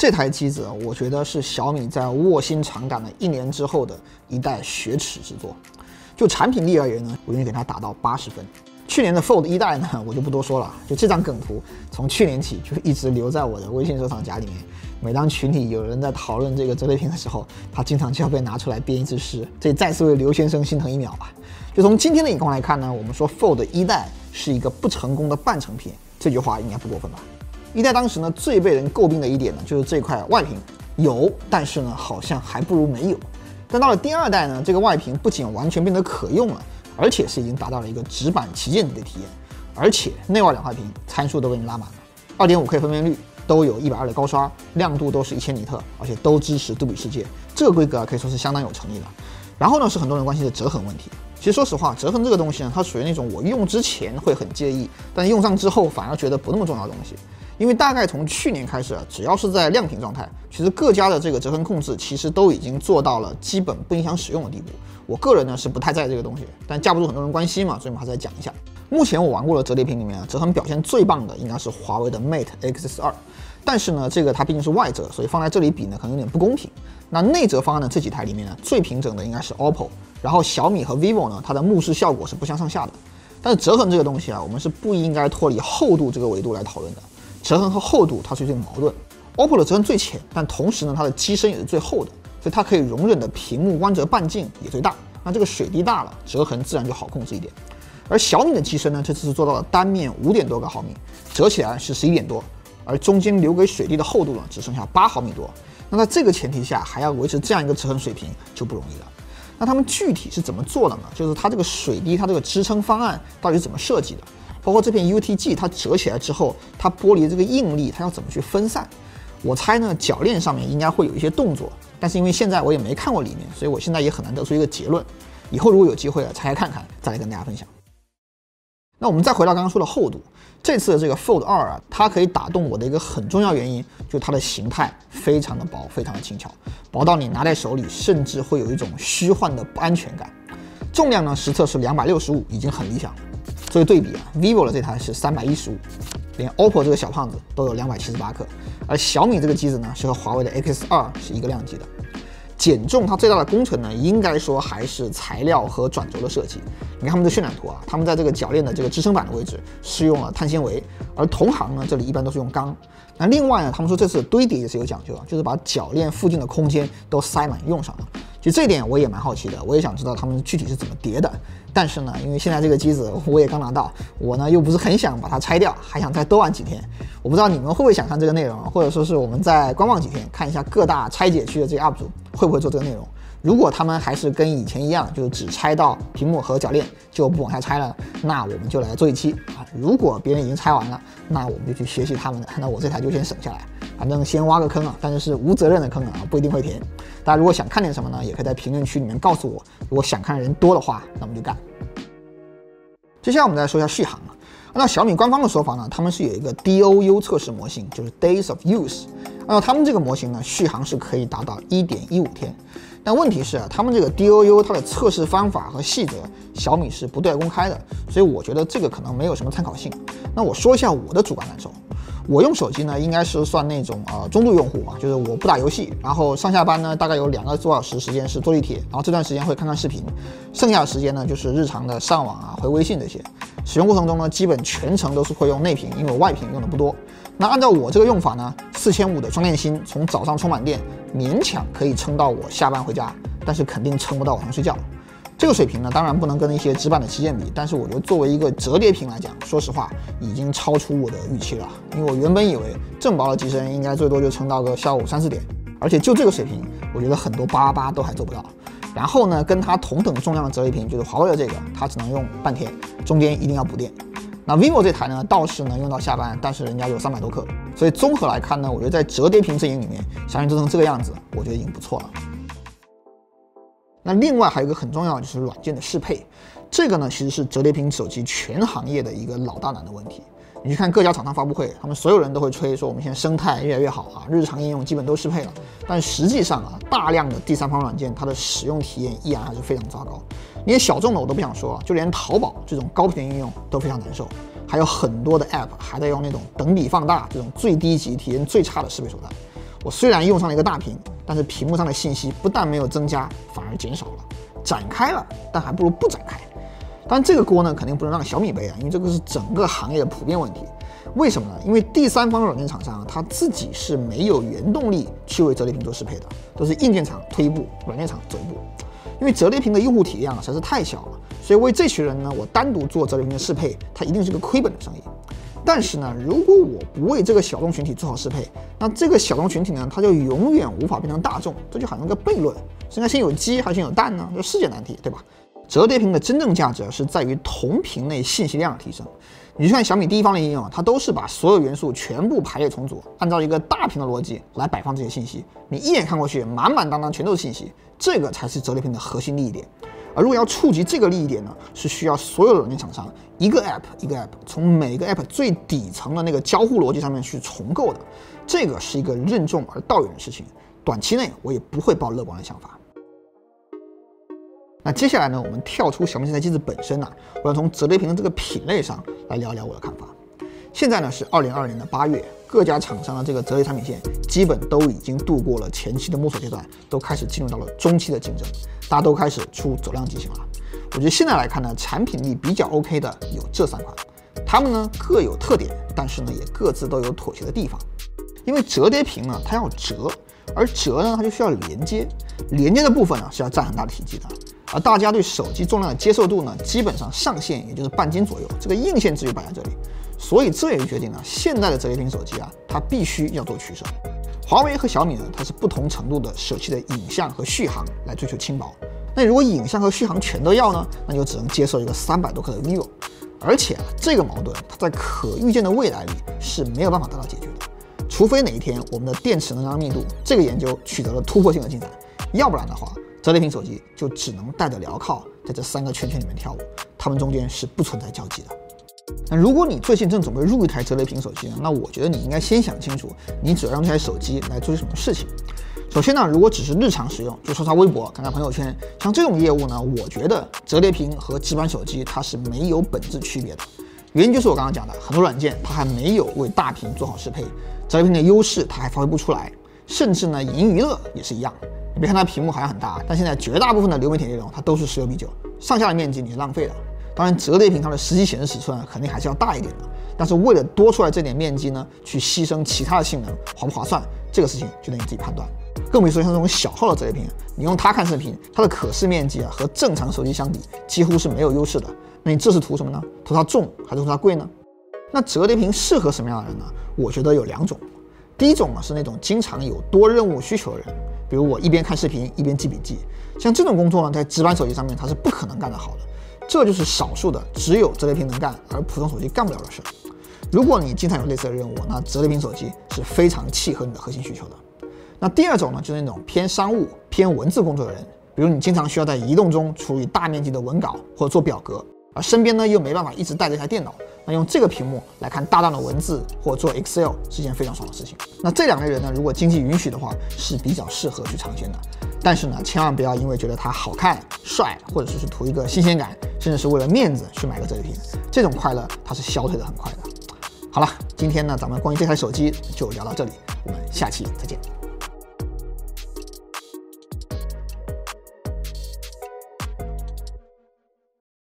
这台机子，我觉得是小米在卧薪尝胆了一年之后的一代雪耻之作。就产品力而言呢，我愿意给它打到八十分。去年的 Fold 一代呢，我就不多说了。就这张梗图，从去年起就一直留在我的微信收藏夹里面。每当群里有人在讨论这个折叠屏的时候，它经常就要被拿出来编一次诗。这再次为刘先生心疼一秒吧。就从今天的眼光来看呢，我们说 Fold 一代是一个不成功的半成品，这句话应该不过分吧？一代当时呢最被人诟病的一点呢，就是这块外屏有，但是呢好像还不如没有。但到了第二代呢，这个外屏不仅完全变得可用了，而且是已经达到了一个直板旗舰级的体验，而且内外两块屏参数都给你拉满了，二点五 K 分辨率，都有一百二的高刷，亮度都是一千尼特，而且都支持杜比世界，这个规格啊可以说是相当有诚意的。然后呢是很多人关心的折痕问题。其实说实话，折痕这个东西呢，它属于那种我用之前会很介意，但用上之后反而觉得不那么重要的东西。因为大概从去年开始啊，只要是在亮屏状态，其实各家的这个折痕控制其实都已经做到了基本不影响使用的地步。我个人呢是不太在意这个东西，但架不住很多人关心嘛，所以我们还是来讲一下。目前我玩过的折叠屏里面啊，折痕表现最棒的应该是华为的 Mate X2，但是呢，这个它毕竟是外折，所以放在这里比呢可能有点不公平。那内折方案的这几台里面呢，最平整的应该是 OPPO，然后小米和 vivo 呢，它的目视效果是不相上下的。但是折痕这个东西啊，我们是不应该脱离厚度这个维度来讨论的。折痕和厚度它是一对矛盾，OPPO 的折痕最浅，但同时呢它的机身也是最厚的，所以它可以容忍的屏幕弯折半径也最大。那这个水滴大了，折痕自然就好控制一点。而小米的机身呢，这次是做到了单面五点多个毫米，折起来是十一点多，而中间留给水滴的厚度呢只剩下八毫米多。那在这个前提下，还要维持这样一个折痕水平就不容易了。那他们具体是怎么做的呢？就是它这个水滴，它这个支撑方案到底怎么设计的？包括这片 UTG，它折起来之后，它玻璃这个应力，它要怎么去分散？我猜呢，铰链上面应该会有一些动作，但是因为现在我也没看过里面，所以我现在也很难得出一个结论。以后如果有机会啊，拆开看看，再来跟大家分享。那我们再回到刚刚说的厚度，这次的这个 Fold 2啊，它可以打动我的一个很重要原因，就是它的形态非常的薄，非常的轻巧，薄到你拿在手里，甚至会有一种虚幻的不安全感。重量呢，实测是两百六十五，已经很理想了。作为对比啊，vivo 的这台是三百一十五，连 OPPO 这个小胖子都有两百七十八克，而小米这个机子呢是和华为的 X2 是一个量级的。减重它最大的工程呢，应该说还是材料和转轴的设计。你看他们的渲染图啊，他们在这个铰链的这个支撑板的位置是用了碳纤维，而同行呢这里一般都是用钢。那另外呢，他们说这次堆叠也是有讲究啊，就是把铰链附近的空间都塞满用上了。其实这点我也蛮好奇的，我也想知道他们具体是怎么叠的。但是呢，因为现在这个机子我也刚拿到，我呢又不是很想把它拆掉，还想再多玩几天。我不知道你们会不会想看这个内容，或者说是我们再观望几天，看一下各大拆解区的这些 UP 主会不会做这个内容。如果他们还是跟以前一样，就是只拆到屏幕和铰链就不往下拆了，那我们就来做一期啊。如果别人已经拆完了，那我们就去学习他们的，那我这台就先省下来，反正先挖个坑啊，但是是无责任的坑啊，不一定会填。大家如果想看点什么呢，也可以在评论区里面告诉我。如果想看的人多的话，那我们就干。接下来我们再说一下续航啊。按照小米官方的说法呢，他们是有一个 DOU 测试模型，就是 Days of Use。按照他们这个模型呢，续航是可以达到一点一五天。但问题是啊，他们这个 DOU 它的测试方法和细则，小米是不对外公开的，所以我觉得这个可能没有什么参考性。那我说一下我的主观感受，我用手机呢，应该是算那种呃中度用户啊，就是我不打游戏，然后上下班呢大概有两个多小时时间是坐地铁，然后这段时间会看看视频，剩下的时间呢就是日常的上网啊、回微信这些。使用过程中呢，基本全程都是会用内屏，因为我外屏用的不多。那按照我这个用法呢，四千五的充电芯从早上充满电，勉强可以撑到我下班回家，但是肯定撑不到晚上睡觉。这个水平呢，当然不能跟那些直板的旗舰比，但是我觉得作为一个折叠屏来讲，说实话已经超出我的预期了。因为我原本以为这么薄的机身应该最多就撑到个下午三四点，而且就这个水平，我觉得很多八八八都还做不到。然后呢，跟它同等重量的折叠屏就是华为的这个，它只能用半天，中间一定要补电。那 vivo 这台呢，倒是能用到下班，但是人家有三百多克，所以综合来看呢，我觉得在折叠屏阵营里面，小米做成这个样子，我觉得已经不错了。那另外还有一个很重要就是软件的适配，这个呢其实是折叠屏手机全行业的一个老大难的问题。你去看各家厂商发布会，他们所有人都会吹说我们现在生态越来越好啊，日常应用基本都适配了，但实际上啊，大量的第三方软件它的使用体验依然还是非常糟糕。连小众的我都不想说，就连淘宝这种高频应用都非常难受，还有很多的 App 还在用那种等比放大这种最低级、体验最差的适配手段。我虽然用上了一个大屏，但是屏幕上的信息不但没有增加，反而减少了。展开了，但还不如不展开。但，这个锅呢，肯定不能让小米背啊，因为这个是整个行业的普遍问题。为什么呢？因为第三方软件厂商他自己是没有原动力去为折叠屏做适配的，都是硬件厂推一步，软件厂走一步。因为折叠屏的用户体量实在是太小了，所以为这群人呢，我单独做折叠屏的适配，它一定是个亏本的生意。但是呢，如果我不为这个小众群体做好适配，那这个小众群体呢，它就永远无法变成大众，这就好像个悖论，是应该先有鸡还是先有蛋呢？这世界难题，对吧？折叠屏的真正价值是在于同屏内信息量的提升。你去看小米第一方的应用，它都是把所有元素全部排列重组，按照一个大屏的逻辑来摆放这些信息，你一眼看过去，满满当当全都是信息，这个才是折叠屏的核心利益点。如果要触及这个利益点呢，是需要所有软件厂商一个 app 一个 app 从每个 app 最底层的那个交互逻辑上面去重构的，这个是一个任重而道远的事情。短期内我也不会抱乐观的想法。那接下来呢，我们跳出小米这台机子本身呢，我要从折叠屏的这个品类上来聊一聊我的看法。现在呢是二零二二年的八月，各家厂商的这个折叠产品线基本都已经度过了前期的摸索阶段，都开始进入到了中期的竞争，大家都开始出走量机型了。我觉得现在来看呢，产品力比较 OK 的有这三款，它们呢各有特点，但是呢也各自都有妥协的地方。因为折叠屏呢它要折，而折呢它就需要连接，连接的部分呢是要占很大的体积的。而大家对手机重量的接受度呢，基本上上限也就是半斤左右，这个硬限制就摆在这里，所以这也决定了现在的折叠屏手机啊，它必须要做取舍。华为和小米呢，它是不同程度的舍弃的影像和续航来追求轻薄。那如果影像和续航全都要呢，那就只能接受一个三百多克的 vivo。而且啊，这个矛盾它在可预见的未来里是没有办法得到解决的，除非哪一天我们的电池能量密度这个研究取得了突破性的进展，要不然的话。折叠屏手机就只能带着镣铐在这三个圈圈里面跳舞，它们中间是不存在交集的。那如果你最近正准备入一台折叠屏手机呢？那我觉得你应该先想清楚，你主要用这台手机来做些什么事情。首先呢，如果只是日常使用，就刷刷微博、看看朋友圈，像这种业务呢，我觉得折叠屏和直板手机它是没有本质区别的。原因就是我刚刚讲的，很多软件它还没有为大屏做好适配，折叠屏的优势它还发挥不出来，甚至呢，影音娱乐也是一样。你别看它屏幕好像很大，但现在绝大部分的流媒体内容它都是十六比九，上下的面积你是浪费的。当然，折叠屏它的实际显示尺寸肯定还是要大一点的，但是为了多出来这点面积呢，去牺牲其他的性能，划不划算？这个事情就得你自己判断。更别说像这种小号的折叠屏，你用它看视频，它的可视面积啊和正常手机相比几乎是没有优势的。那你这是图什么呢？图它重还是图它贵呢？那折叠屏适合什么样的人呢？我觉得有两种。第一种呢是那种经常有多任务需求的人，比如我一边看视频一边记笔记，像这种工作呢，在直板手机上面它是不可能干得好的，这就是少数的只有折叠屏能干而普通手机干不了的事。如果你经常有类似的任务，那折叠屏手机是非常契合你的核心需求的。那第二种呢，就是那种偏商务、偏文字工作的人，比如你经常需要在移动中处理大面积的文稿或者做表格。而身边呢又没办法一直带着一台电脑，那用这个屏幕来看大量的文字或做 Excel 是件非常爽的事情。那这两类人呢，如果经济允许的话，是比较适合去尝鲜的。但是呢，千万不要因为觉得它好看、帅，或者说是图一个新鲜感，甚至是为了面子去买个折叠屏，这种快乐它是消退的很快的。好了，今天呢，咱们关于这台手机就聊到这里，我们下期再见。